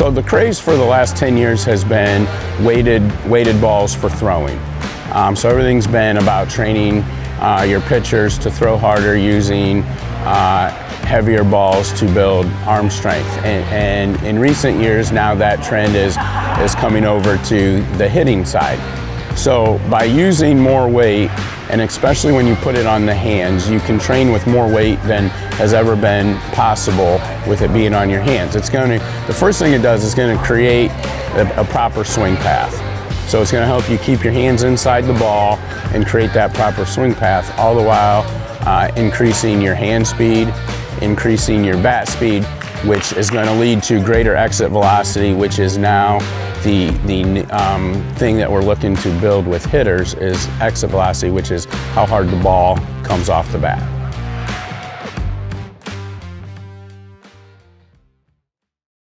So the craze for the last 10 years has been weighted, weighted balls for throwing. Um, so everything's been about training uh, your pitchers to throw harder using uh, heavier balls to build arm strength. And, and, in recent years now that trend is, is coming over to the hitting side. So by using more weight, and especially when you put it on the hands, you can train with more weight than has ever been possible with it being on your hands. It's going to, the first thing it does is going to create a, a proper swing path. So it's going to help you keep your hands inside the ball and create that proper swing path, all the while uh, increasing your hand speed, increasing your bat speed, which is going to lead to greater exit velocity, which is now the, the um, thing that we're looking to build with hitters is exit velocity, which is how hard the ball comes off the bat.